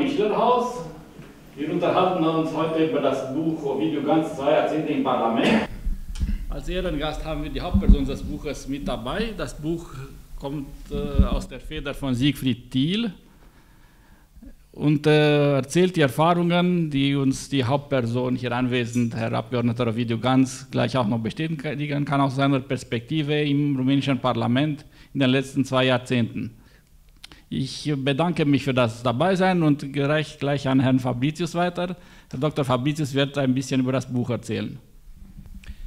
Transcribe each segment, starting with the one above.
Im Schillerhaus. Wir unterhalten uns heute über das Buch Ovidio Ganz zwei Jahrzehnte im Parlament. Als Ehrengast haben wir die Hauptperson des Buches mit dabei. Das Buch kommt äh, aus der Feder von Siegfried Thiel und äh, erzählt die Erfahrungen, die uns die Hauptperson hier anwesend, Herr Abgeordneter Ovidio Ganz, gleich auch noch bestätigen kann aus seiner Perspektive im rumänischen Parlament in den letzten zwei Jahrzehnten. Ich bedanke mich für das Dabeisein und gereiche gleich an Herrn Fabricius weiter. Herr Dr. Fabricius wird ein bisschen über das Buch erzählen.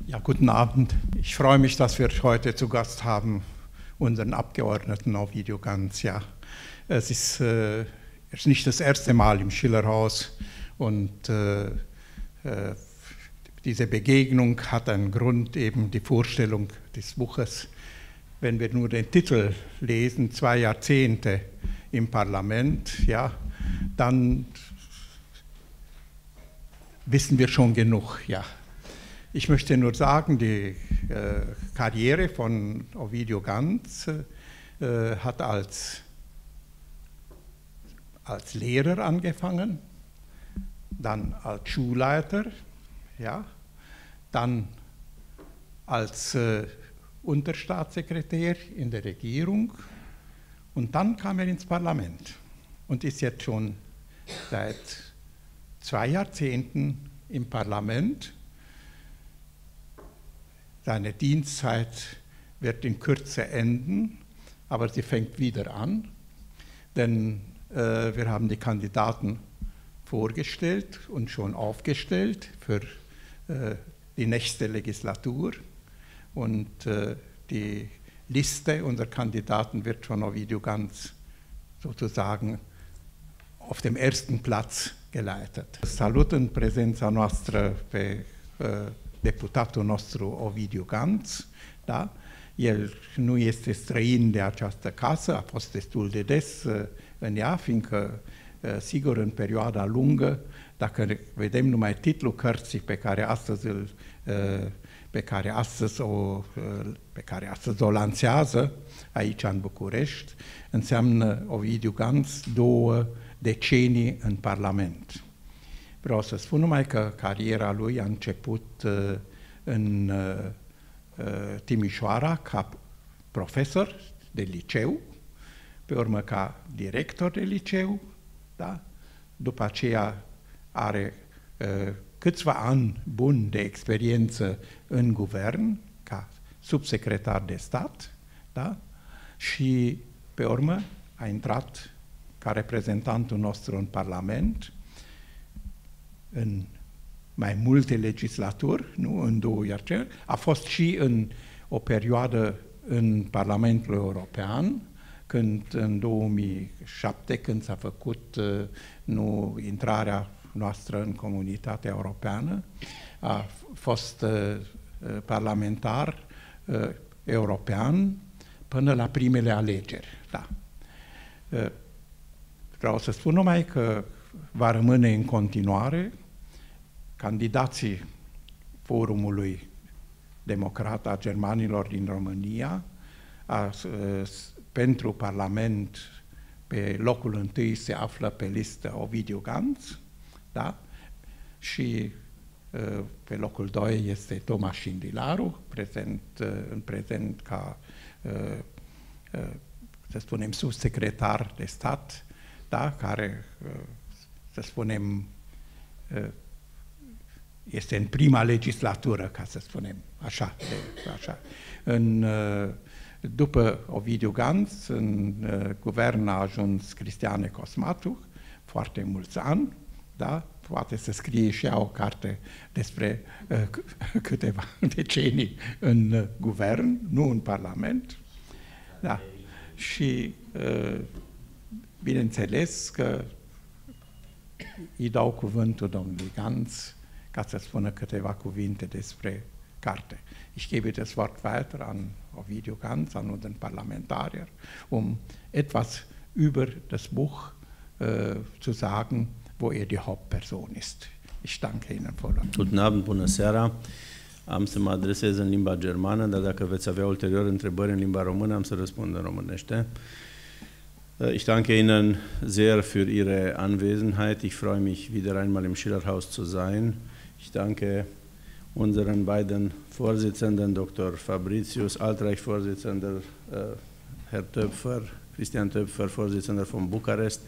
Ja, guten Abend. Ich freue mich, dass wir heute zu Gast haben unseren Abgeordneten Ovidio Ganz. Ja, es ist, äh, ist nicht das erste Mal im Schillerhaus und äh, äh, diese Begegnung hat einen Grund, eben die Vorstellung des Buches wenn wir nur den Titel lesen, zwei Jahrzehnte im Parlament, ja, dann wissen wir schon genug. Ja. Ich möchte nur sagen, die äh, Karriere von Ovidio Ganz äh, hat als, als Lehrer angefangen, dann als Schulleiter, ja, dann als äh, Unterstaatssekretär in der Regierung und dann kam er ins Parlament und ist jetzt schon seit zwei Jahrzehnten im Parlament. Seine Dienstzeit wird in Kürze enden, aber sie fängt wieder an, denn äh, wir haben die Kandidaten vorgestellt und schon aufgestellt für äh, die nächste Legislatur. Und äh, die Liste unserer Kandidaten wird von Ovidio ganz sozusagen auf dem ersten Platz geleitet. Salutem prezența noastră pe uh, deputatul nostru Ovidiu Ganz. Da? El nu este străin de această casă, a fost destul de des uh, în ea, fiindcă, uh, sigur, în perioada lungă, dacă vedem numai titlul cărții pe care astăzi îl uh, pe care astăzi o, pe care astăzi o lansează aici în București, înseamnă Ovidiu Gans două decenii în Parlament. Vreau să spun numai că cariera lui a început uh, în uh, uh, Timișoara ca profesor de liceu, pe urmă ca director de liceu, da? după aceea are câțiva ani buni de experiență în guvern, ca subsecretar de stat, da? și pe urmă a intrat ca reprezentantul nostru în Parlament în mai multe legislaturi, nu în două iarceri, a fost și în o perioadă în Parlamentul European, când în 2007, când s-a făcut uh, nu intrarea noastră în comunitatea europeană, a fost uh, parlamentar uh, european până la primele alegeri. Da. Uh, vreau să spun numai că va rămâne în continuare candidații Forumului Democrat a Germanilor din România a, pentru Parlament pe locul întâi se află pe listă Ovidiu Ganz, da? și uh, pe locul 2 este Tomaș Șindilaru, prezent, uh, în prezent ca, uh, să spunem, subsecretar de stat, da? care, să spunem, este în prima legislatură, ca să spunem așa. De, așa. În, după Ovidiu Ganz, în guvern a ajuns Cristiane Cosmatu, foarte mulți ani, da? Poate să scrie și ea o carte despre uh, câteva decenii în uh, guvern, nu în parlament. Da. Și bineînțeles că îi dau cuvântul domnului Ganz ca să spună câteva cuvinte despre Karte. Ich gebe das Wort weiter an Ovidio Ganz, an unseren Parlamentarier, um etwas über das Buch äh, zu sagen, wo er die Hauptperson ist. Ich danke Ihnen voller. Guten Abend, bună seara. Am să mă adresez în limba germană, dar dacă veți avea ulterior întrebări în limba română, am să răspund în românește. Äh, ich danke Ihnen sehr für Ihre Anwesenheit. Ich freue mich, wieder einmal im Schillerhaus zu sein. Ich danke unseren beiden Vorsitzenden, Dr. Fabricius, Altreich-Vorsitzender, äh, Herr Töpfer, Christian Töpfer, Vorsitzender von Bukarest,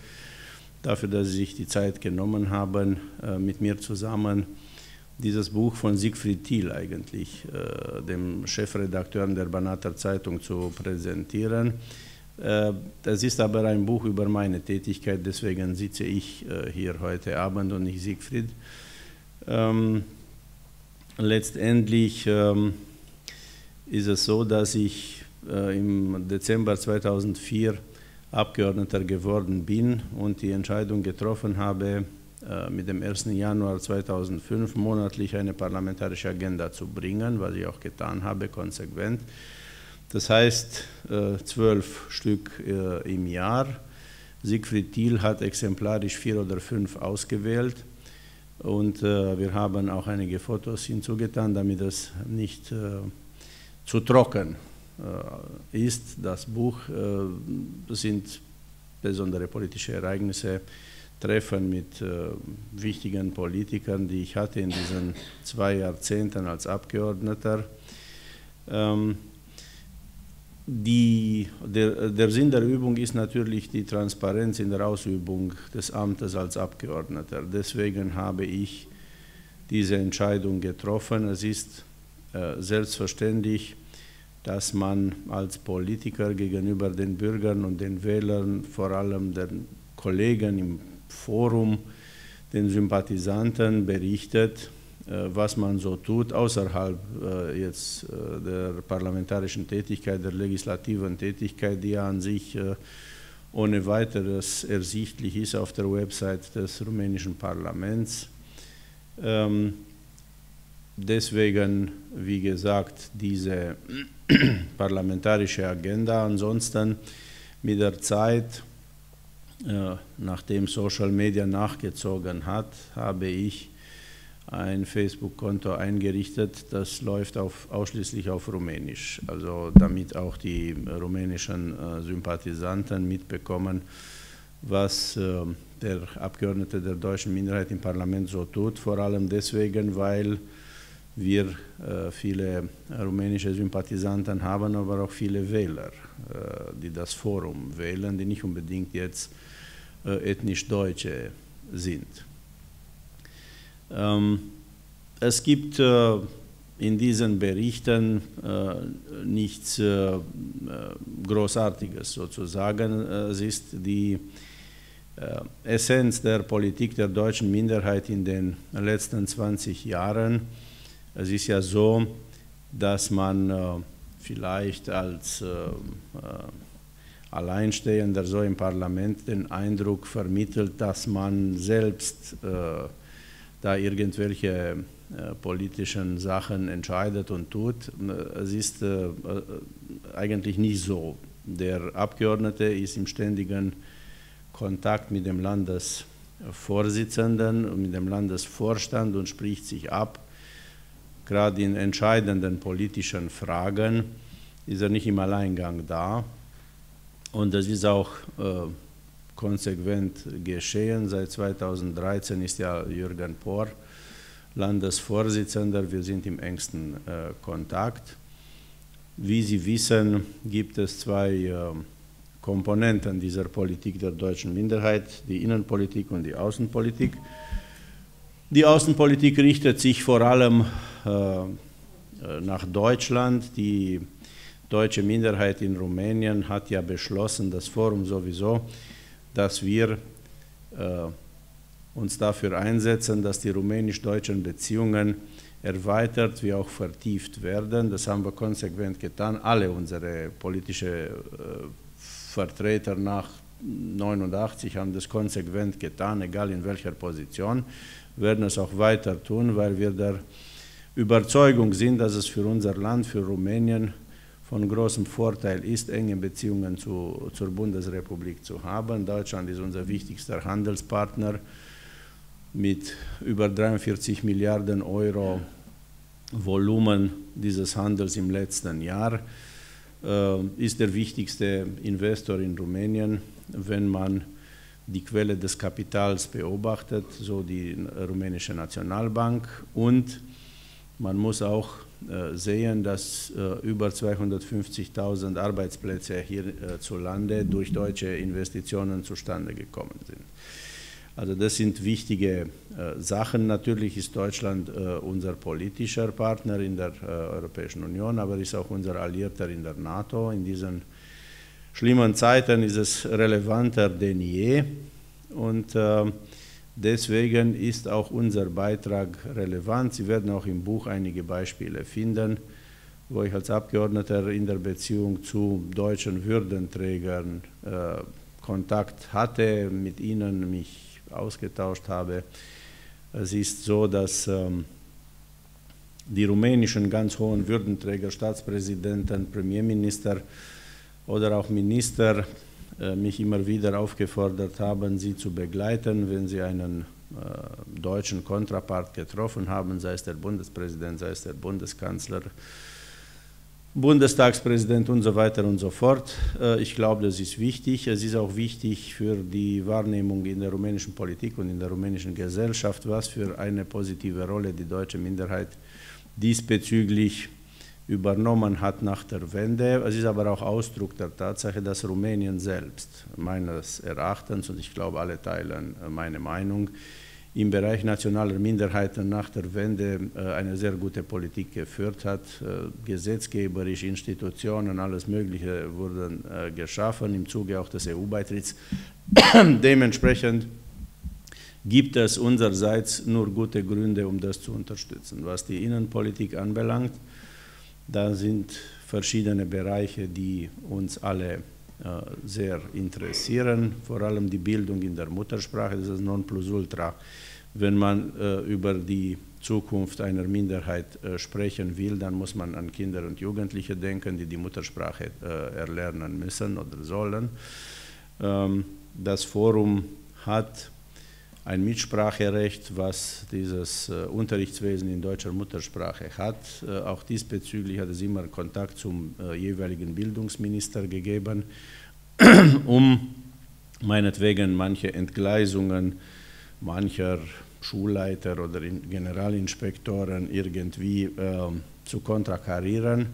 dafür, dass Sie sich die Zeit genommen haben, äh, mit mir zusammen dieses Buch von Siegfried Thiel eigentlich, dem Chefredakteur der Banater Zeitung, zu präsentieren. Äh, das ist aber ein Buch über meine Tätigkeit, deswegen sitze ich äh, hier heute Abend und nicht Siegfried. Ähm, letztendlich ähm, ist es so, dass ich äh, im Dezember 2004 Abgeordneter geworden bin und die Entscheidung getroffen habe, äh, mit dem 1. Januar 2005 monatlich eine parlamentarische Agenda zu bringen, was ich auch getan habe, konsequent. Das heißt, äh, zwölf Stück äh, im Jahr. Siegfried Thiel hat exemplarisch vier oder fünf ausgewählt und wir haben auch einige Fotos hinzugetan, damit es nicht zu trocken ist. Das Buch das sind besondere politische Ereignisse, Treffen mit wichtigen Politikern, die ich hatte in diesen zwei Jahrzehnten als Abgeordneter. Ähm, die, der, der, Sinn der Übung ist natürlich die Transparenz in der Ausübung des Amtes als Abgeordneter. Deswegen habe ich diese Entscheidung getroffen. Es ist äh, selbstverständlich, dass man als Politiker gegenüber den Bürgern und den Wählern, vor allem den Kollegen im Forum, den Sympathisanten berichtet, äh, was man so tut, außerhalb äh, jetzt äh, der parlamentarischen Tätigkeit, der legislativen Tätigkeit, die ja an sich ohne weiteres ersichtlich ist auf der Website des rumänischen Parlaments. Ähm, deswegen, wie gesagt, diese parlamentarische Agenda. Ansonsten mit der Zeit, nachdem Social Media nachgezogen hat, habe ich ein Facebook-Konto eingerichtet, das läuft auf, ausschließlich auf Rumänisch, also damit auch die rumänischen äh, Sympathisanten mitbekommen, was äh, der Abgeordnete der deutschen Minderheit im Parlament so tut, vor allem deswegen, weil wir äh, viele rumänische Sympathisanten haben, aber auch viele Wähler, äh, die das Forum wählen, die nicht unbedingt jetzt äh, ethnisch Deutsche sind. Ähm, es gibt äh, in diesen Berichten äh, nichts äh, Großartiges sozusagen. Es ist die Essenz der Politik der deutschen Minderheit in den letzten 20 Jahren. Es ist ja so, dass man vielleicht als Alleinstehender so im Parlament den Eindruck vermittelt, dass man selbst da irgendwelche äh, politischen Sachen entscheidet und tut. Es ist äh, eigentlich nicht so. Der Abgeordnete ist im ständigen Kontakt mit dem Landesvorsitzenden und mit dem Landesvorstand und spricht sich ab. Gerade in entscheidenden politischen Fragen ist er nicht im Alleingang da. Und das ist auch äh, konsequent geschehen. Seit 2013 ist ja Jürgen Pohr Landesvorsitzender. Wir sind im engsten äh, Kontakt. Wie Sie wissen, gibt es zwei äh, Komponenten dieser Politik der deutschen Minderheit, die Innenpolitik und die Außenpolitik. Die Außenpolitik richtet sich vor allem nach Deutschland. Die deutsche Minderheit in Rumänien hat ja beschlossen, das Forum sowieso, dass wir äh, uns dafür einsetzen, dass die rumänisch-deutschen Beziehungen erweitert wie auch vertieft werden. Das haben wir konsequent getan. Alle unsere politischen äh, Vertreter nach 89 haben das konsequent getan, egal in welcher Position, werden es auch weiter tun, weil wir der Überzeugung sind, dass es für unser Land, für Rumänien von großem Vorteil ist, enge Beziehungen zu, zur Bundesrepublik zu haben. Deutschland ist unser wichtigster Handelspartner mit über 43 Milliarden Euro Volumen dieses Handels im letzten Jahr. äh, ist der wichtigste Investor in Rumänien, wenn man die Quelle des Kapitals beobachtet, so die rumänische Nationalbank. Und man muss auch äh, sehen, dass äh, über 250.000 Arbeitsplätze hierzulande durch deutsche Investitionen zustande gekommen sind. Also das sind wichtige äh, Sachen. Natürlich ist Deutschland äh, unser politischer Partner in der äh, Europäischen Union, aber ist auch unser Alliierter in der NATO. In diesen schlimmen Zeiten ist es relevanter denn je und äh, deswegen ist auch unser Beitrag relevant. Sie werden auch im Buch einige Beispiele finden, wo ich als Abgeordneter in der Beziehung zu deutschen Würdenträgern äh, Kontakt hatte, mit ihnen mich ausgetauscht habe. Es ist so, dass ähm, die rumänischen ganz hohen Würdenträger, Staatspräsidenten, Premierminister oder auch Minister mich immer wieder aufgefordert haben, sie zu begleiten, wenn sie einen äh, deutschen Kontrapart getroffen haben, sei es der Bundespräsident, sei es der Bundeskanzler Bundestagspräsident und so weiter und so fort. Äh, ich glaube, das ist wichtig. Es ist auch wichtig für die Wahrnehmung in der rumänischen Politik und in der rumänischen Gesellschaft, was für eine positive Rolle die deutsche Minderheit diesbezüglich übernommen hat nach der Wende. Es ist aber auch Ausdruck der Tatsache, dass Rumänien selbst meines Erachtens, und ich glaube, alle teilen meine Meinung, im Bereich nationaler Minderheiten nach der Wende äh, eine sehr gute Politik geführt hat. Äh, gesetzgeberisch, Institutionen, alles Mögliche wurden äh, geschaffen im Zuge auch des EU-Beitritts. Dementsprechend gibt es unsererseits nur gute Gründe, um das zu unterstützen. Was die Innenpolitik anbelangt, da sind verschiedene Bereiche, die uns alle sehr interessieren, vor allem die Bildung in der Muttersprache, das ist das Nonplusultra wenn man äh, über die Zukunft einer Minderheit äh, sprechen will, dann muss man an Kinder und Jugendliche denken, die die Muttersprache äh, erlernen müssen oder sollen. Ähm, das Forum hat ein Mitspracherecht, was dieses äh, Unterrichtswesen in deutscher Muttersprache hat. Äh, auch diesbezüglich hat es immer Kontakt zum äh, jeweiligen Bildungsminister gegeben, um meinetwegen manche Entgleisungen mancher Schulleiter oder Generalinspektoren irgendwie äh, zu konterkarieren,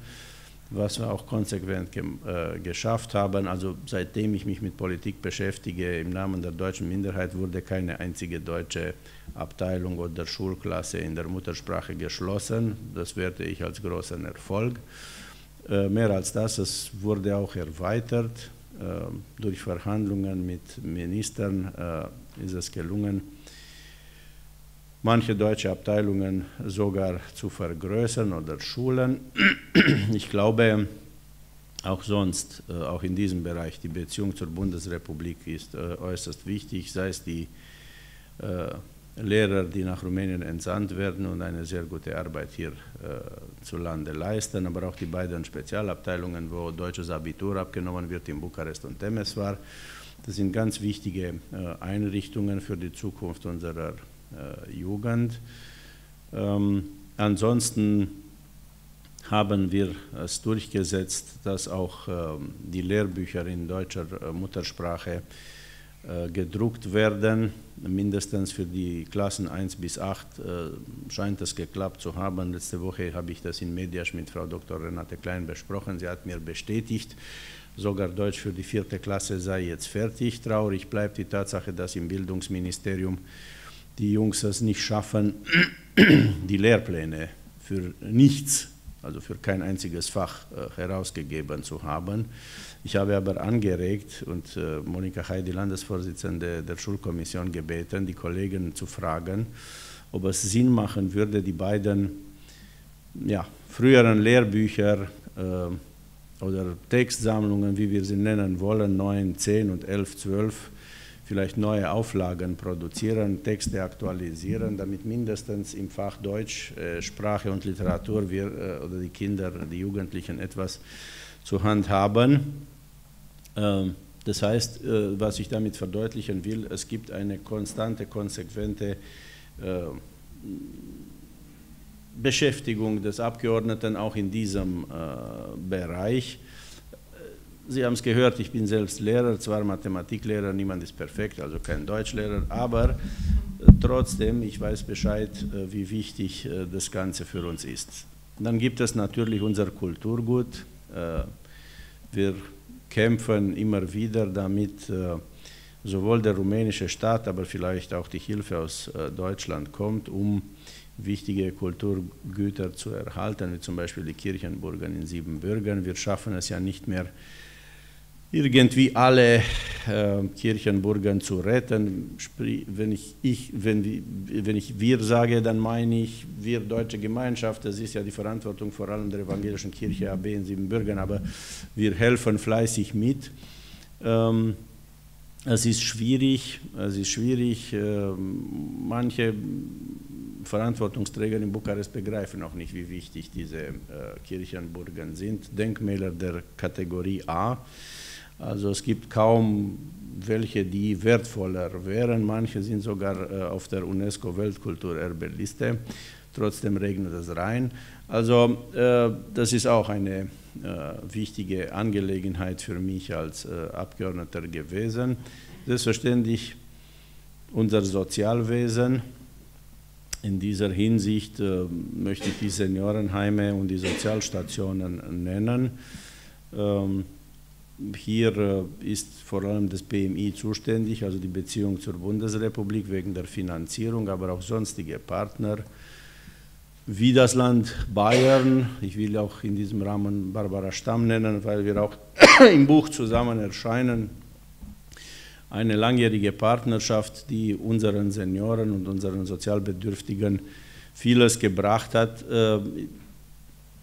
was wir auch konsequent ge äh, geschafft haben. Also seitdem ich mich mit Politik beschäftige, im Namen der deutschen Minderheit wurde keine einzige deutsche Abteilung oder Schulklasse in der Muttersprache geschlossen. Das werte ich als großen Erfolg. Äh, mehr als das, es wurde auch erweitert. Äh, durch Verhandlungen mit Ministern äh, ist es gelungen, manche deutsche Abteilungen sogar zu vergrößern oder schulen. Ich glaube, auch sonst, äh, auch in diesem Bereich, die Beziehung zur Bundesrepublik ist äh, äußerst wichtig, sei es die äh, Lehrer, die nach Rumänien entsandt werden und eine sehr gute Arbeit hier zu Lande leisten, aber auch die beiden Spezialabteilungen, wo deutsches Abitur abgenommen wird in Bukarest und Temeswar. Das sind ganz wichtige Einrichtungen für die Zukunft unserer Jugend. Ähm, ansonsten haben wir es durchgesetzt, dass auch ähm, die Lehrbücher in deutscher äh, Muttersprache äh, gedruckt werden. Mindestens für die Klassen 1 bis 8 äh, scheint es geklappt zu haben. Letzte Woche habe ich das in Mediasch mit Frau Dr. Renate Klein besprochen. Sie hat mir bestätigt, sogar Deutsch für die vierte Klasse sei jetzt fertig. Traurig bleibt die Tatsache, dass im Bildungsministerium die Jungs es nicht schaffen, die Lehrpläne für nichts, also für kein einziges Fach äh, herausgegeben zu haben. Ich habe aber angeregt und äh, Monika Hay, die Landesvorsitzende der Schulkommission, gebeten, die Kollegen zu fragen, ob es Sinn machen würde, die beiden ja, früheren Lehrbücher äh, oder Textsammlungen, wie wir sie nennen wollen, 9, 10 und 11, 12, vielleicht neue Auflagen produzieren, Texte aktualisieren, damit mindestens im Fach Deutsch, äh, Sprache und Literatur wir äh, oder die Kinder, die Jugendlichen etwas zur Hand haben. Ähm, das heißt, äh, was ich damit verdeutlichen will, es gibt eine konstante, konsequente äh, Beschäftigung des Abgeordneten auch in diesem äh, Bereich Sie haben es gehört, ich bin selbst Lehrer, zwar Mathematiklehrer, niemand ist perfekt, also kein Deutschlehrer, aber äh, trotzdem, ich weiß Bescheid, äh, wie wichtig äh, das Ganze für uns ist. Dann gibt es natürlich unser Kulturgut. Wir kämpfen immer wieder damit, sowohl der rumänische Staat, aber vielleicht auch die Hilfe aus Deutschland kommt, um wichtige Kulturgüter zu erhalten, wie zum Beispiel die Kirchenburgen in Siebenbürgen. Wir schaffen es ja nicht mehr, irgendwie alle äh, Kirchenburgen zu retten. Sprich, wenn ich, ich, wenn, wenn ich wir sage, dann meine ich wir deutsche Gemeinschaft, das ist ja die Verantwortung vor allem der evangelischen Kirche AB in Siebenbürgen, aber wir helfen fleißig mit. Ähm, es ist schwierig, es ist schwierig, äh, manche Verantwortungsträger in Bukarest begreifen auch nicht, wie wichtig diese äh, Kirchenburgen sind. Denkmäler der Kategorie A. Also es gibt kaum welche, die wertvoller wären. Manche sind sogar äh, auf der UNESCO-Weltkulturerbeliste. Trotzdem regnet es rein. Also äh, das ist auch eine äh, wichtige Angelegenheit für mich als Abgeordneter gewesen. Selbstverständlich unser Sozialwesen. In dieser Hinsicht möchte ich die Seniorenheime und die Sozialstationen nennen. Hier äh, ist vor allem das BMI zuständig, also die Beziehung zur Bundesrepublik wegen der Finanzierung, aber auch sonstige Partner, wie das Land Bayern. Ich will auch in diesem Rahmen Barbara Stamm nennen, weil wir auch im Buch zusammen erscheinen. Eine langjährige Partnerschaft, die unseren Senioren und unseren Sozialbedürftigen vieles gebracht hat.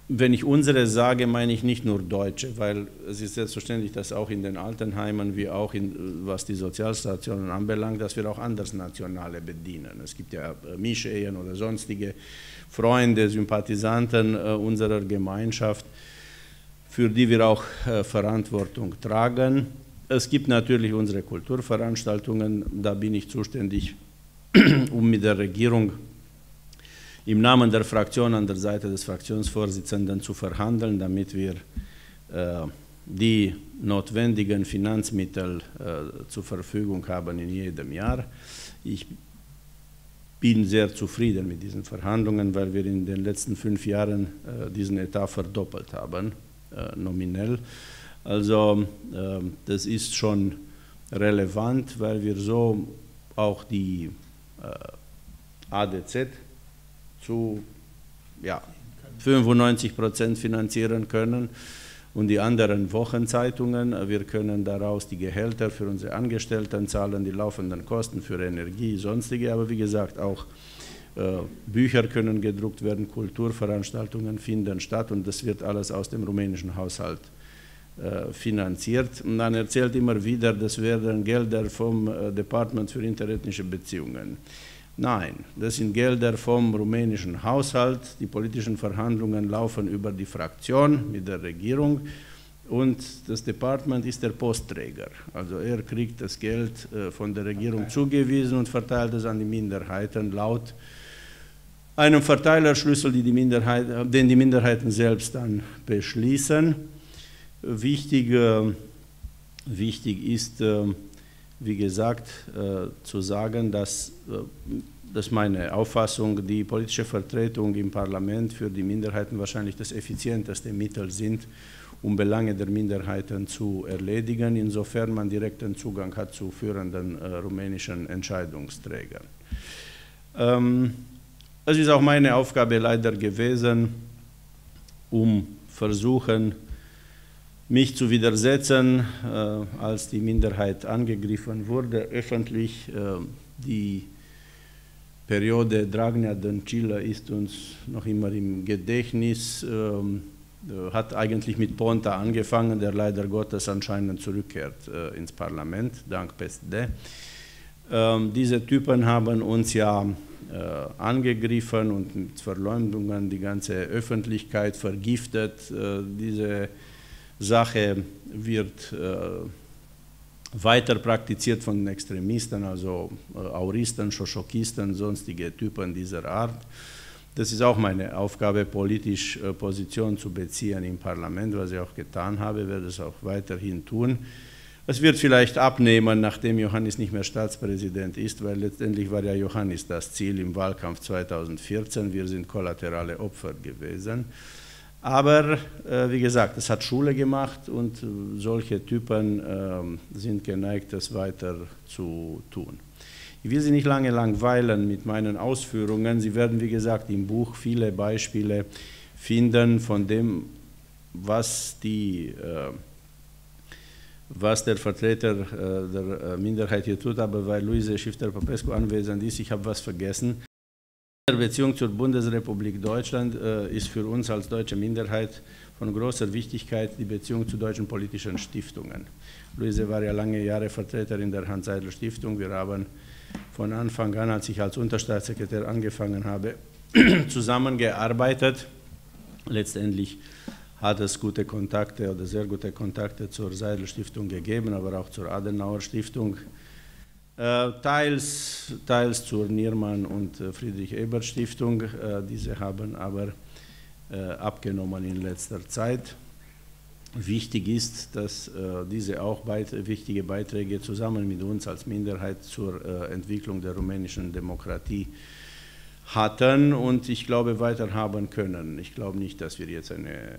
Wenn ich unsere sage, meine ich nicht nur Deutsche, weil es ist selbstverständlich, dass auch in den Altenheimen, wie auch in, was die Sozialstationen anbelangt, dass wir auch Andersnationale bedienen. Es gibt ja äh, Mischehen oder sonstige Freunde, Sympathisanten äh, unserer Gemeinschaft, für die wir auch äh, Verantwortung tragen. Es gibt natürlich unsere Kulturveranstaltungen, da bin ich zuständig, um mit der Regierung im Namen der Fraktion an der Seite des Fraktionsvorsitzenden zu verhandeln, damit wir äh, die notwendigen Finanzmittel äh, zur Verfügung haben in jedem Jahr. Ich bin sehr zufrieden mit diesen Verhandlungen, weil wir in den letzten fünf Jahren äh, diesen Etat verdoppelt haben, nominell. Also das ist schon relevant, weil wir so auch die ADZ zu ja, 95 Prozent finanzieren können und die anderen Wochenzeitungen. Wir können daraus die Gehälter für unsere Angestellten zahlen, die laufenden Kosten für Energie, sonstige, aber wie gesagt auch äh, Bücher können gedruckt werden, Kulturveranstaltungen finden statt und das wird alles aus dem rumänischen Haushalt äh, finanziert. Und dann erzählt immer wieder, das werden Gelder vom äh, Department für interethnische Beziehungen. Nein, das sind Gelder vom rumänischen Haushalt. Die politischen Verhandlungen laufen über die Fraktion mit der Regierung und das Department ist der Postträger. Also er kriegt das Geld äh, von der Regierung zugewiesen und verteilt es an die Minderheiten laut einem Verteilerschlüssel, die die den die Minderheiten selbst dann beschließen. Wichtig, äh, wichtig ist, äh, wie gesagt, äh, zu sagen, dass, äh, das meine Auffassung, die politische Vertretung im Parlament für die Minderheiten wahrscheinlich das effizienteste Mittel sind, um Belange der Minderheiten zu erledigen, insofern man direkten Zugang hat zu führenden äh, rumänischen Entscheidungsträgern. Ähm, es ist auch meine Aufgabe leider gewesen, um versuchen, mich zu widersetzen, äh, als die Minderheit angegriffen wurde, öffentlich. Äh, die Periode Dragnea Dăncilă ist uns noch immer im Gedächtnis, ähm, äh, hat eigentlich mit Ponta angefangen, der leider Gottes anscheinend zurückkehrt ins Parlament, dank PSD. Ähm, diese Typen haben uns ja angegriffen und mit Verleumdungen die ganze Öffentlichkeit vergiftet. Diese Sache wird äh, weiter praktiziert von Extremisten, also äh, Auristen, Schoschokisten, sonstige Typen dieser Art. Das ist auch meine Aufgabe, politisch äh, Position zu beziehen im Parlament, was ich auch getan habe, werde es auch weiterhin tun. Es wird vielleicht abnehmen, nachdem Johannes nicht mehr Staatspräsident ist, weil letztendlich war ja Johannes das Ziel im Wahlkampf 2014. Wir sind kollaterale Opfer gewesen. Aber äh, wie gesagt, es hat Schule gemacht und äh, solche Typen äh, sind geneigt, das weiter zu tun. Ich will Sie nicht lange langweilen mit meinen Ausführungen. Sie werden, wie gesagt, im Buch viele Beispiele finden von dem, was die äh, was der Vertreter äh, der äh, Minderheit hier tut, aber weil Luise Schifter-Popescu anwesend ist, ich habe was vergessen. Die Beziehung zur Bundesrepublik Deutschland äh, ist für uns als deutsche Minderheit von großer Wichtigkeit die Beziehung zu deutschen politischen Stiftungen. Luise war ja lange Jahre Vertreterin der Hans-Seidel-Stiftung. Wir haben von Anfang an, als ich als Unterstaatssekretär angefangen habe, zusammengearbeitet. Letztendlich hat es gute Kontakte oder sehr gute Kontakte zur Seidel Stiftung gegeben, aber auch zur Adenauer Stiftung. Äh, teils, teils zur Niermann und äh, Friedrich Ebert Stiftung. Äh, diese haben aber äh, abgenommen in letzter Zeit. Wichtig ist, dass äh, diese auch wichtige Beiträge zusammen mit uns als Minderheit zur äh, Entwicklung der rumänischen Demokratie hatten und ich glaube weiter haben können. Ich glaube nicht, dass wir jetzt eine äh,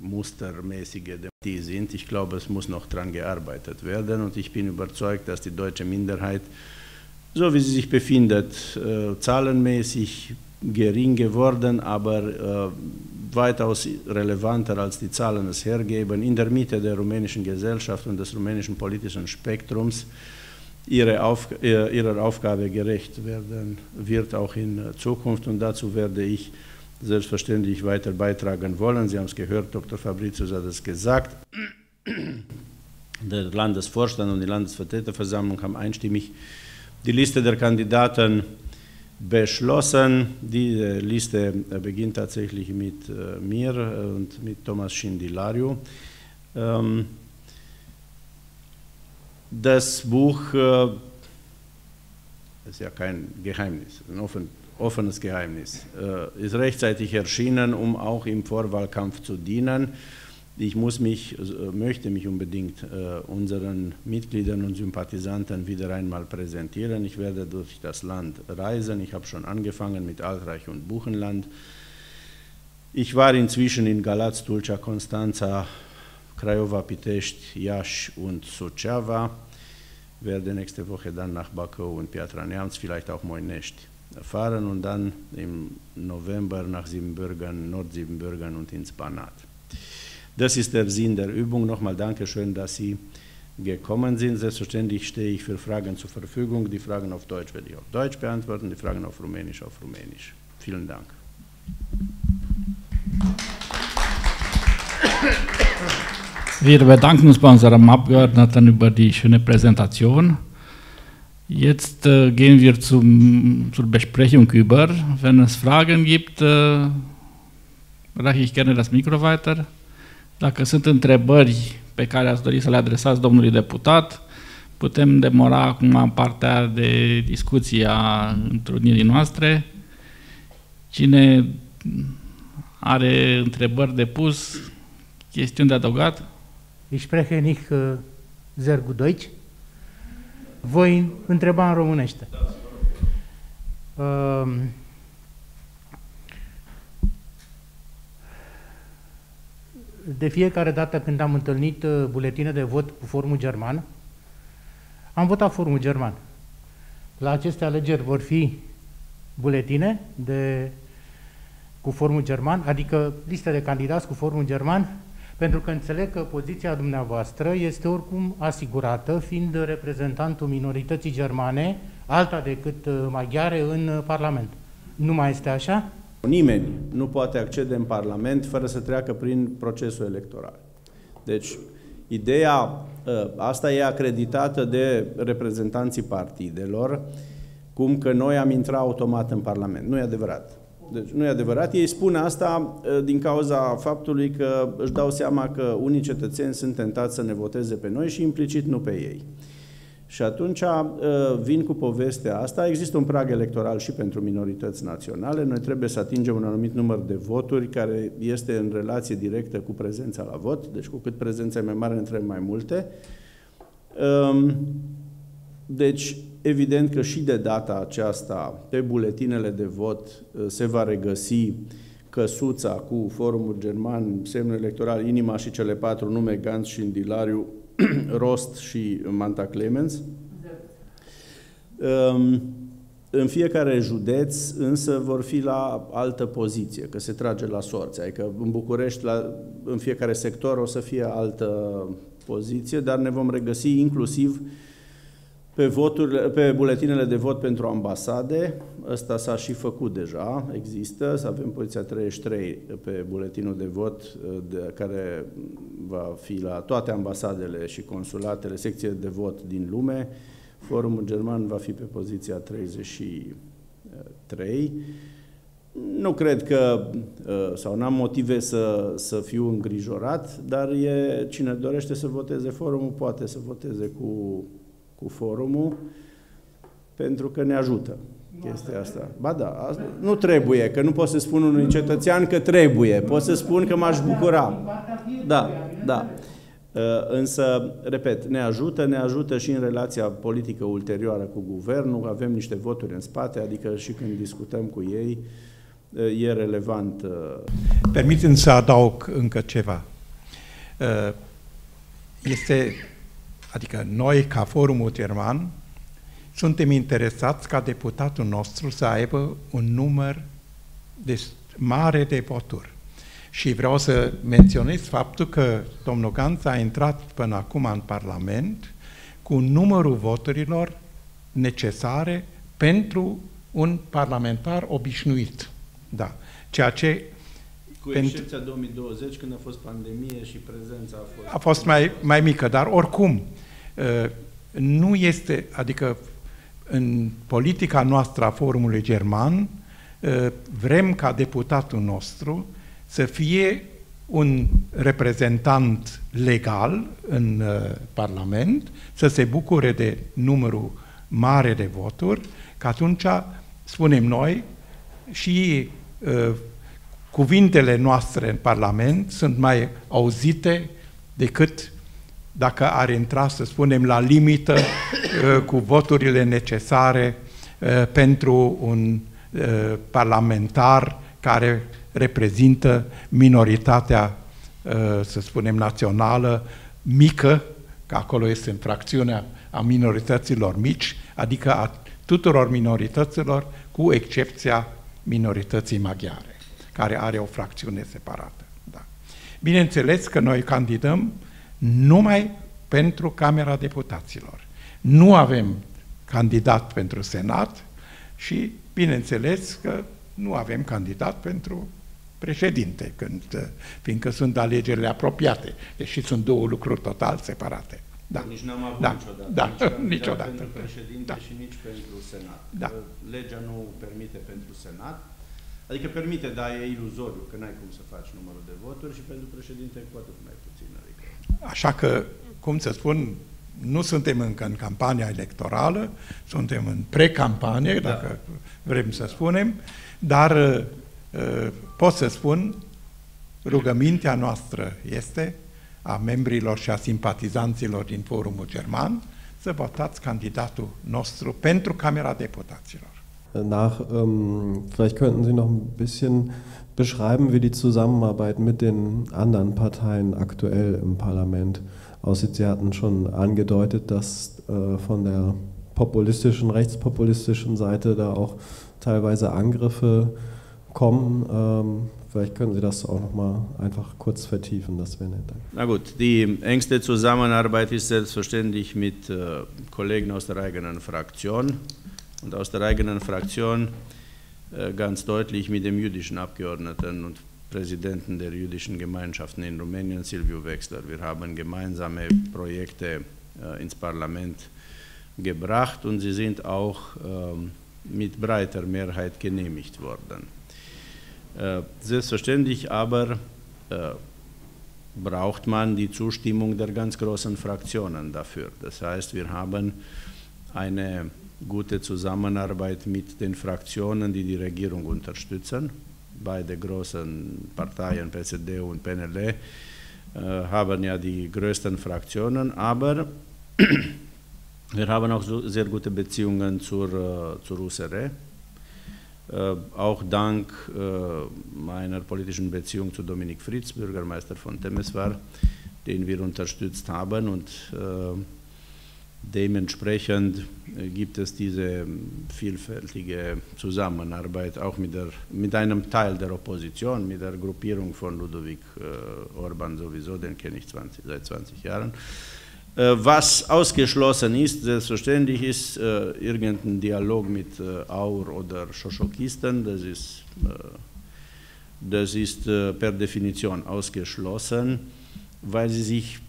mustermäßige Demokratie sind. Ich glaube, es muss noch daran gearbeitet werden und ich bin überzeugt, dass die deutsche Minderheit, so wie sie sich befindet, äh, zahlenmäßig gering geworden, aber äh, weitaus relevanter als die Zahlen es hergeben, in der Mitte der rumänischen Gesellschaft und des rumänischen politischen Spektrums ihre Auf, ihrer Aufgabe gerecht werden wird, auch in Zukunft. Und dazu werde ich selbstverständlich weiter beitragen wollen. Sie haben es gehört, Dr. Fabricius hat es gesagt. Der Landesvorstand und die Landesvertreterversammlung haben einstimmig die Liste der Kandidaten beschlossen. Die Liste beginnt tatsächlich mit äh, mir und mit Thomas Schindilario. Ähm, das Buch äh, ist ja kein Geheimnis, ein offen, offenes Geheimnis, äh, ist rechtzeitig erschienen, um auch im Vorwahlkampf zu dienen. Ich muss mich, äh, möchte mich unbedingt äh, unseren Mitgliedern und Sympathisanten wieder einmal präsentieren. Ich werde durch das Land reisen. Ich habe schon angefangen mit Altreich und Buchenland. Ich war inzwischen in Galați, Tulcea, Constanța, Craiova, Pitești, Iași und Suceava. Werde nächste Woche dann nach Bacău und Piatra Neamț, vielleicht auch Moinești fahren und dann im November nach Siebenbürgen, Nordsiebenbürgen und ins Banat. Das ist der Sinn der Übung. Nochmal Dankeschön, dass Sie gekommen sind. Selbstverständlich stehe ich für Fragen zur Verfügung. Die Fragen auf Deutsch werde ich auf Deutsch beantworten, die Fragen auf Rumänisch auf Rumänisch. Vielen Dank. Wir bedanken uns bei unserem Abgeordneten über die schöne Präsentation. Jetzt äh, gehen wir zum, zur Besprechung über. Wenn es Fragen gibt, äh, reiche ich gerne das Mikro weiter. Dacă sunt întrebări pe care ați dori să le adresați domnului deputat, putem demora acum partea de discuție a întrunirii noastre. Cine are întrebări de pus, chestiuni de adăugat? Ich spreche nicht uh, sehr gut Deutsch. Voi întreba în românește. Uh, de fiecare dată când am întâlnit uh, buletine de vot cu formul german, am votat formul german. La aceste alegeri vor fi buletine de, cu formul german, adică liste de candidați cu formul german, pentru că înțeleg că poziția dumneavoastră este oricum asigurată, fiind reprezentantul minorității germane, alta decât uh, maghiare în uh, Parlament. Nu mai este așa? Nimeni nu poate accede în Parlament fără să treacă prin procesul electoral. Deci, ideea uh, asta e acreditată de reprezentanții partidelor, cum că noi am intrat automat în Parlament. Nu e adevărat. Deci nu e adevărat. Ei spun asta din cauza faptului că își dau seama că unii cetățeni sunt tentați să ne voteze pe noi și implicit nu pe ei. Și atunci uh, vin cu povestea asta. Există un prag electoral și pentru minorități naționale. Noi trebuie să atingem un anumit număr de voturi care este în relație directă cu prezența la vot. Deci cu cât prezența e mai mare, ne trebuie mai multe. Um, deci, evident că și de data aceasta, pe buletinele de vot, uh, se va regăsi căsuța cu forumul german, semnul electoral, inima și cele patru nume, Gantz și Indilariu, Rost și Manta Clemens. Um, în fiecare județ însă vor fi la altă poziție, că se trage la sorți. Adică în București, la, în fiecare sector o să fie altă poziție, dar ne vom regăsi inclusiv pe, voturile, pe buletinele de vot pentru ambasade. Ăsta s-a și făcut deja, există, să avem poziția 33 pe buletinul de vot, de, care va fi la toate ambasadele și consulatele, secție de vot din lume. Forumul german va fi pe poziția 33. Nu cred că, uh, sau n-am motive să, să fiu îngrijorat, dar e, cine dorește să voteze forumul poate să voteze cu, cu forumul, pentru că ne ajută chestia asta. Ba da, asta, nu trebuie, că nu pot să spun unui cetățean că trebuie, pot să spun că m-aș bucura. Da, da. Uh, însă, repet, ne ajută, ne ajută și în relația politică ulterioară cu guvernul, avem niște voturi în spate, adică și când discutăm cu ei, e relevant. Permiteți să adaug încă ceva. Este, adică noi, ca Forumul German, suntem interesați ca deputatul nostru să aibă un număr de mare de voturi. Și vreau să menționez faptul că domnul Gantz a intrat până acum în Parlament cu numărul voturilor necesare pentru un parlamentar obișnuit. Da. Ceea ce cu excepția 2020, când a fost pandemie și prezența a fost... A fost mai, mai mică, dar oricum, uh, nu este, adică în politica noastră a Forumului German, uh, vrem ca deputatul nostru să fie un reprezentant legal în uh, Parlament, să se bucure de numărul mare de voturi, că atunci, spunem noi, și uh, cuvintele noastre în Parlament sunt mai auzite decât dacă ar intra, să spunem, la limită uh, cu voturile necesare uh, pentru un uh, parlamentar care reprezintă minoritatea, uh, să spunem, națională, mică, că acolo este în fracțiunea a minorităților mici, adică a tuturor minorităților, cu excepția minorității maghiare, care are o fracțiune separată. Da. Bineînțeles că noi candidăm numai pentru Camera Deputaților. Nu avem candidat pentru Senat și, bineînțeles, că nu avem candidat pentru președinte, când, fiindcă sunt alegerile apropiate, deși sunt două lucruri total separate. Da. Nici n-am avut da. niciodată. Da. Nici niciodată. pentru președinte da. și nici pentru Senat. Da. Legea nu permite pentru Senat, adică permite, dar e iluzoriu, că n-ai cum să faci numărul de voturi și pentru președinte poate mai puțin. Adică... Așa că, cum să spun, nu suntem încă în campania electorală, suntem în pre-campanie, da. dacă vrem să spunem, dar uh, pot să spun, rugămintea noastră este a membrilor și a simpatizanților din Forumul German să votați candidatul nostru pentru Camera Deputaților. Nach, ähm, vielleicht könnten Sie noch ein bisschen beschreiben, wie die Zusammenarbeit mit den anderen Parteien aktuell im Parlament aussieht. Sie hatten schon angedeutet, dass äh, von der populistischen, rechtspopulistischen Seite da auch teilweise Angriffe kommen. Ähm, Vielleicht können Sie das auch noch mal einfach kurz vertiefen, das wäre nett. Na gut, die engste Zusammenarbeit ist selbstverständlich mit äh, Kollegen aus der eigenen Fraktion und aus der eigenen Fraktion äh, ganz deutlich mit dem jüdischen Abgeordneten und Präsidenten der jüdischen Gemeinschaften in Rumänien, Silviu Wexler. Wir haben gemeinsame Projekte äh, ins Parlament gebracht und sie sind auch ähm, mit breiter Mehrheit genehmigt worden. Äh, selbstverständlich aber braucht man die Zustimmung der ganz großen Fraktionen dafür. Das heißt, wir haben eine gute Zusammenarbeit mit den Fraktionen, die die Regierung unterstützen. Beide großen Parteien, PSD und PNL, äh, haben ja die größten Fraktionen, aber wir haben auch sehr gute Beziehungen zur, äh, zur USR, äh, auch dank meiner politischen Beziehung zu Dominik Fritz, Bürgermeister von Temeswar, den wir unterstützt haben. Und dementsprechend gibt es diese vielfältige Zusammenarbeit auch mit, der, mit einem Teil der Opposition, mit der Gruppierung von Ludovic Orban sowieso, den kenne ich 20, seit 20 Jahren. Äh, was ausgeschlossen ist, selbstverständlich ist äh, irgendein Dialog mit äh, Aur oder Schoschokisten, das ist, äh, das ist äh, per Definition ausgeschlossen, weil sie sich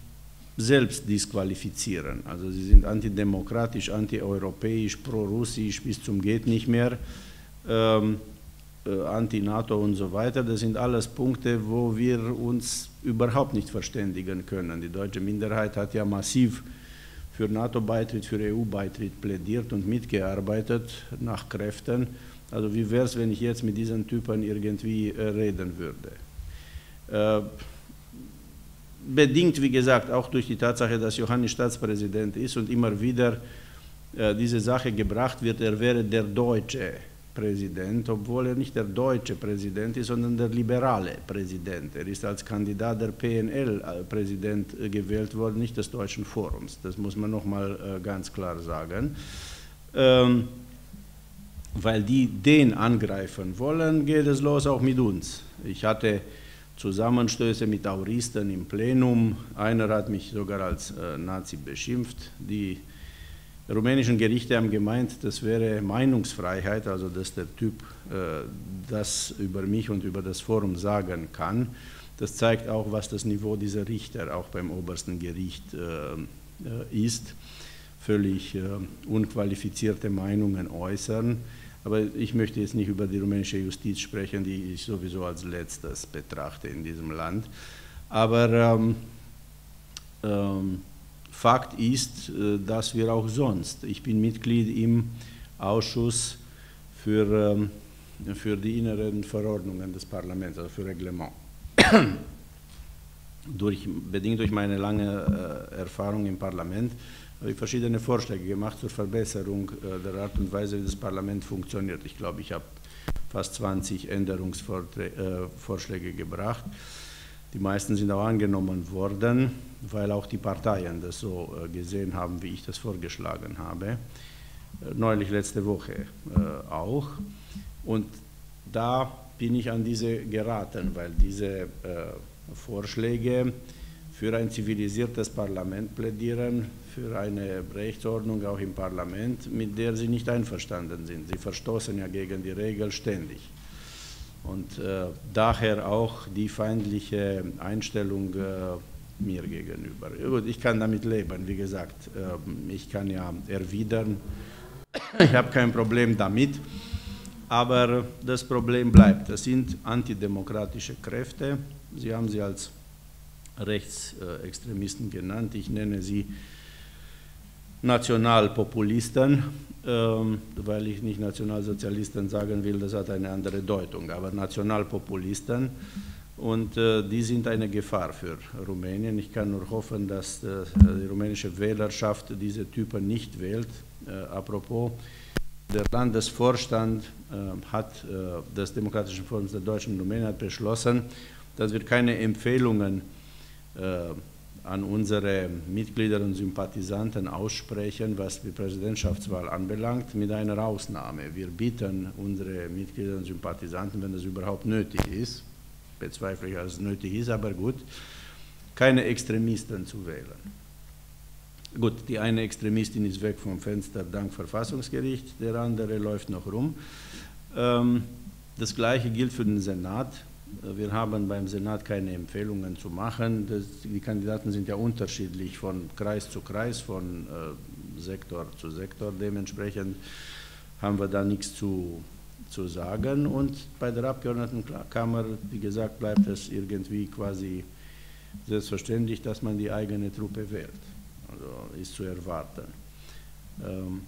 selbst disqualifizieren. Also sie sind antidemokratisch, antieuropäisch, prorussisch bis zum geht nicht mehr. Ähm, äh, Anti-NATO und so weiter, das sind alles Punkte, wo wir uns überhaupt nicht verständigen können. Die deutsche Minderheit hat ja massiv für NATO-Beitritt, für EU-Beitritt plädiert und mitgearbeitet nach Kräften. Also wie wäre es, wenn ich jetzt mit diesen Typen irgendwie äh, reden würde? Äh, bedingt, wie gesagt, auch durch die Tatsache, dass Johannes Staatspräsident ist und immer wieder äh, diese Sache gebracht wird, er wäre der Deutsche. Präsident, obwohl er nicht der deutsche Präsident ist, sondern der liberale Präsident. Er ist als Kandidat der PNL äh, äh, gewählt worden, nicht des Deutschen Forums. Das muss man nochmal ganz klar sagen. Ähm, weil die den angreifen wollen, geht es los auch mit uns. Ich hatte Zusammenstöße mit Auristen im Plenum. Einer hat mich sogar als äh, Nazi beschimpft. Die rumänischen Gerichte haben gemeint, das wäre Meinungsfreiheit, also dass der Typ äh, das über mich und über das Forum sagen kann. Das zeigt auch, was das Niveau dieser Richter auch beim obersten Gericht äh, ist. Völlig unqualifizierte Meinungen äußern. Aber ich möchte jetzt nicht über die rumänische Justiz sprechen, die ich sowieso als letztes betrachte in diesem Land. Aber ähm, ähm, Fakt ist, äh, dass wir auch sonst, ich bin Mitglied im Ausschuss für, ähm, für die inneren Verordnungen des Parlaments, also für Reglement. durch, bedingt durch meine lange äh, Erfahrung im Parlament habe ich verschiedene Vorschläge gemacht zur Verbesserung äh, der Art und Weise, wie das Parlament funktioniert. Ich glaube, ich habe fast 20 Änderungsvorschläge gebracht. Die meisten sind auch angenommen worden, weil auch die Parteien das so äh, gesehen haben, wie ich das vorgeschlagen habe. Äh, neulich letzte Woche äh, auch. Und da bin ich an diese geraten, weil diese Vorschläge für ein zivilisiertes Parlament plädieren, für eine Rechtsordnung auch im Parlament, mit der sie nicht einverstanden sind. Sie verstoßen ja gegen die Regel ständig. Und äh, daher auch die feindliche Einstellung äh, mir gegenüber. Gut, ich kann damit leben, wie gesagt, äh, ich kann ja erwidern, ich habe kein Problem damit, aber das Problem bleibt. Das sind antidemokratische Kräfte, Sie haben sie als Rechtsextremisten genannt, ich nenne sie Nationalpopulisten, ähm, weil ich nicht Nationalsozialisten sagen will, das hat eine andere Deutung, aber Nationalpopulisten und äh, die sind eine Gefahr für Rumänien. Ich kann nur hoffen, dass äh, die rumänische Wählerschaft diese Typen nicht wählt. Äh, apropos, der Landesvorstand hat des Demokratischen Forums der Deutschen Rumänien hat beschlossen, dass wir keine Empfehlungen äh, an unsere Mitglieder und Sympathisanten aussprechen, was die Präsidentschaftswahl anbelangt, mit einer Ausnahme. Wir bitten unsere Mitglieder und Sympathisanten, wenn das überhaupt nötig ist, bezweifle ich, dass es nötig ist, aber gut, keine Extremisten zu wählen. Gut, die eine Extremistin ist weg vom Fenster dank Verfassungsgericht, der andere läuft noch rum. Ähm, das Gleiche gilt für den Senat. Wir haben beim Senat keine Empfehlungen zu machen. Das, die Kandidaten sind ja unterschiedlich von Kreis zu Kreis, von äh, Sektor zu Sektor. Dementsprechend haben wir da nichts zu, zu sagen. Und bei der Abgeordnetenkammer, wie gesagt, bleibt es irgendwie quasi selbstverständlich, dass man die eigene Truppe wählt. Also ist zu erwarten. Ähm,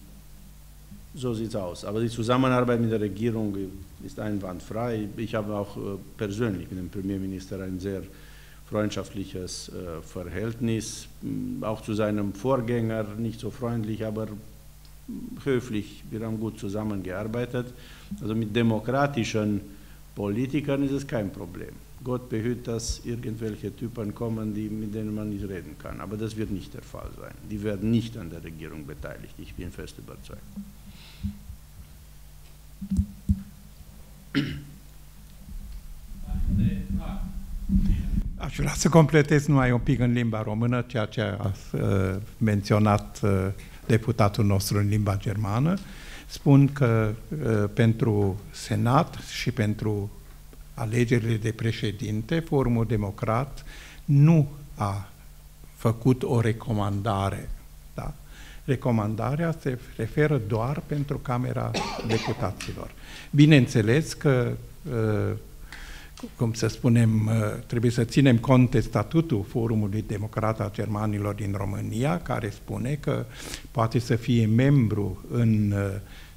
so sieht es aus. Aber die Zusammenarbeit mit der Regierung ist einwandfrei. Ich habe auch äh, persönlich mit dem Premierminister ein sehr freundschaftliches äh, Verhältnis, auch zu seinem Vorgänger, nicht so freundlich, aber höflich. Wir haben gut zusammengearbeitet. Also mit demokratischen Politikern ist es kein Problem. Gott behüt, dass irgendwelche Typen kommen, die, mit denen man nicht reden kann. Aber das wird nicht der Fall sein. Die werden nicht an der Regierung beteiligt. Ich bin fest überzeugt. Aș vrea să completez numai un pic în limba română ceea ce a uh, menționat uh, deputatul nostru în limba germană. Spun că uh, pentru Senat și pentru alegerile de președinte, Forumul Democrat nu a făcut o recomandare. Da? Recomandarea se referă doar pentru Camera Deputaților. Bineînțeles că, cum să spunem, trebuie să ținem cont de statutul Forumului Democrat al Germanilor din România, care spune că poate să fie membru în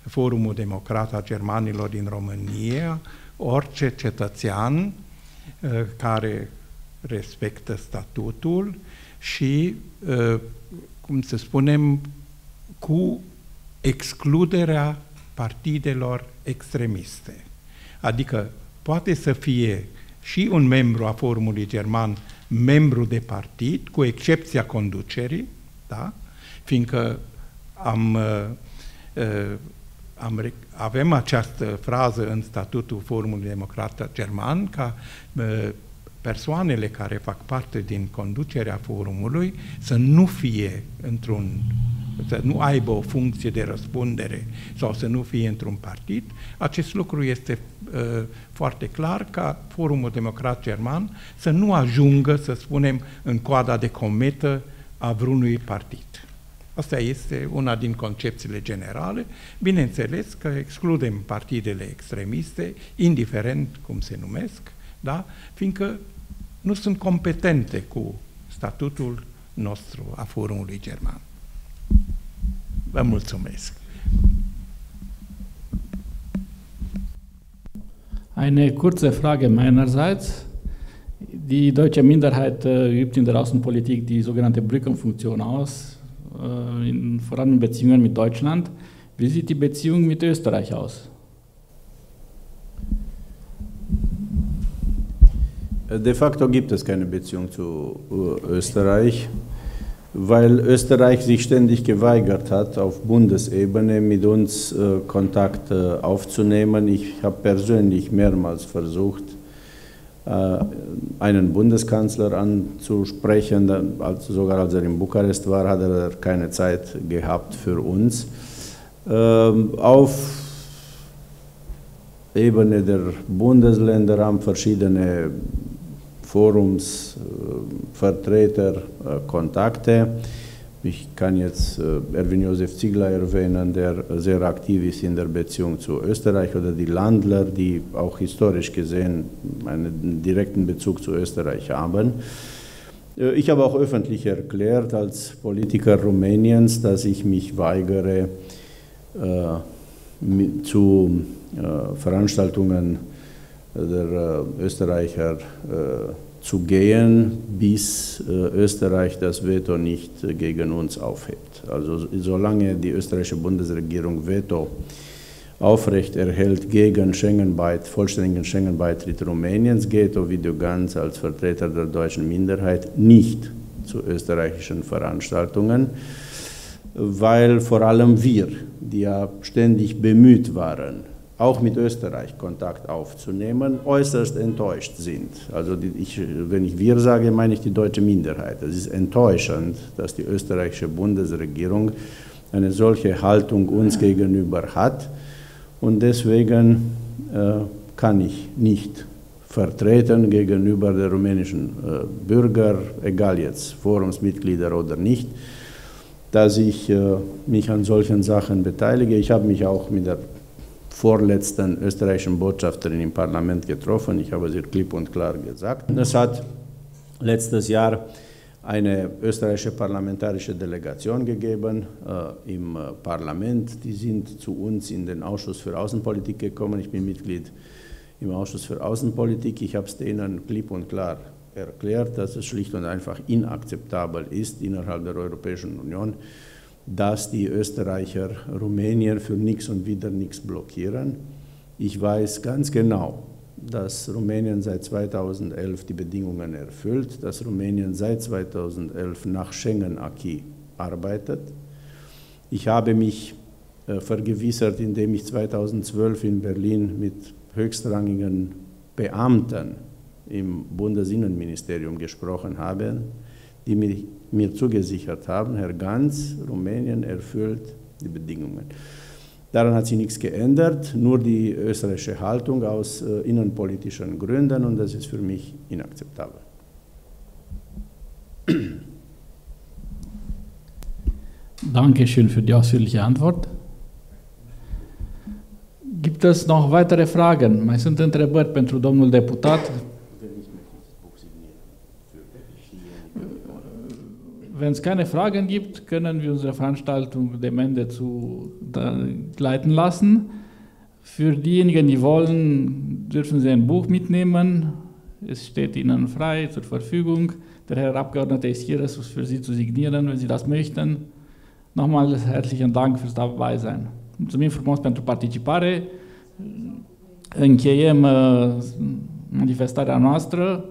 Forumul Democrat al Germanilor din România orice cetățean care respectă statutul și, cum să spunem, cu excluderea partidelor extremiste. Adică poate să fie și un membru a Forumului German membru de partid, cu excepția conducerii, da? fiindcă am, am, avem această frază în statutul Forumului Democrat German ca persoanele care fac parte din conducerea forumului să nu fie într-un să nu aibă o funcție de răspundere sau să nu fie într-un partid, acest lucru este uh, foarte clar ca Forumul Democrat German să nu ajungă, să spunem, în coada de cometă a vreunui partid. Asta este una din concepțiile generale. Bineînțeles că excludem partidele extremiste, indiferent cum se numesc, da? fiindcă nu sunt competente cu statutul nostru a Forumului German. Vă mulțumesc! Eine kurze Frage meinerseits. Die deutsche Minderheit äh, übt in der Außenpolitik die sogenannte Brückenfunktion aus, äh, in, vor allem in Beziehungen mit Deutschland. Wie sieht die Beziehung mit Österreich aus? De facto gibt es keine Beziehung zu Österreich, weil Österreich sich ständig geweigert hat, auf Bundesebene mit uns äh, Kontakt äh, aufzunehmen. Ich habe persönlich mehrmals versucht, äh, einen Bundeskanzler anzusprechen, sogar als er in Bukarest war, hat er keine Zeit gehabt für uns. Ähm, auf Ebene der Bundesländer haben verschiedene Forumsvertreter äh, Kontakte. Ich kann jetzt äh, Erwin Josef Ziegler erwähnen, der sehr aktiv ist in der Beziehung zu Österreich oder die Landler, die auch historisch gesehen einen direkten Bezug zu Österreich haben. Äh, ich habe auch öffentlich erklärt als Politiker Rumäniens, dass ich mich weigere, äh, zu äh, Veranstaltungen der äh, Österreicher äh, zu gehen, bis äh, Österreich das Veto nicht gegen uns aufhebt. Also solange die österreichische Bundesregierung Veto aufrecht erhält gegen Schengen vollständigen Schengen-Beitritt Rumäniens, geht Ovidio Ganz als Vertreter der deutschen Minderheit nicht zu österreichischen Veranstaltungen, weil vor allem wir, die ja ständig bemüht waren, auch mit Österreich Kontakt aufzunehmen, äußerst enttäuscht sind. Also ich, wenn ich wir sage, meine ich die deutsche Minderheit. Es ist enttäuschend, dass die österreichische Bundesregierung eine solche Haltung uns gegenüber hat und deswegen äh, kann ich nicht vertreten gegenüber der rumänischen äh, Bürger, egal jetzt Forumsmitglieder oder nicht, dass ich äh, mich an solchen Sachen beteilige. Ich habe mich auch mit der vorletzten österreichischen Botschafterin im Parlament getroffen. Ich habe sie klipp und klar gesagt. Es hat letztes Jahr eine österreichische parlamentarische Delegation gegeben äh, im äh, Parlament. Die sind zu uns in den Ausschuss für Außenpolitik gekommen. Ich bin Mitglied im Ausschuss für Außenpolitik. Ich habe es denen klipp und klar erklärt, dass es schlicht und einfach inakzeptabel ist innerhalb der Europäischen Union, dass die Österreicher Rumänien für nichts und wieder nichts blockieren. Ich weiß ganz genau, dass Rumänien seit 2011 die Bedingungen erfüllt, dass Rumänien seit 2011 nach Schengen-Acquis arbeitet. Ich habe mich äh, vergewissert, indem ich 2012 in Berlin mit höchstrangigen Beamten im Bundesinnenministerium gesprochen habe, die mir, mir zugesichert haben, Herr Ganz, Rumänien erfüllt die Bedingungen. Daran hat sich nichts geändert, nur die österreichische Haltung aus äh, innenpolitischen Gründen und das ist für mich inakzeptabel. Dankeschön für die ausführliche Antwort. Gibt es noch weitere Fragen? Mai sunt întrebări pentru domnul deputat? Wenn es keine Fragen gibt, können wir unsere Veranstaltung dem Ende zu leiten lassen. Für diejenigen, die wollen, dürfen Sie ein Buch mitnehmen. Es steht Ihnen frei zur Verfügung. Der Herr Abgeordnete ist hier, es für Sie zu signieren, wenn Sie das möchten. Nochmal herzlichen Dank fürs Dabeisein. Mulțumim frumos pentru participare. Încheiem uh, manifestarea noastră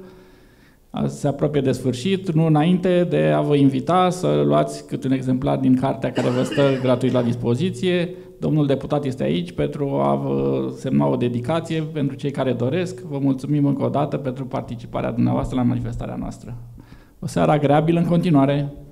se apropie de sfârșit, nu înainte de a vă invita să luați câte un exemplar din cartea care vă stă gratuit la dispoziție. Domnul deputat este aici pentru a vă semna o dedicație pentru cei care doresc. Vă mulțumim încă o dată pentru participarea dumneavoastră la manifestarea noastră. O seară agreabilă în continuare!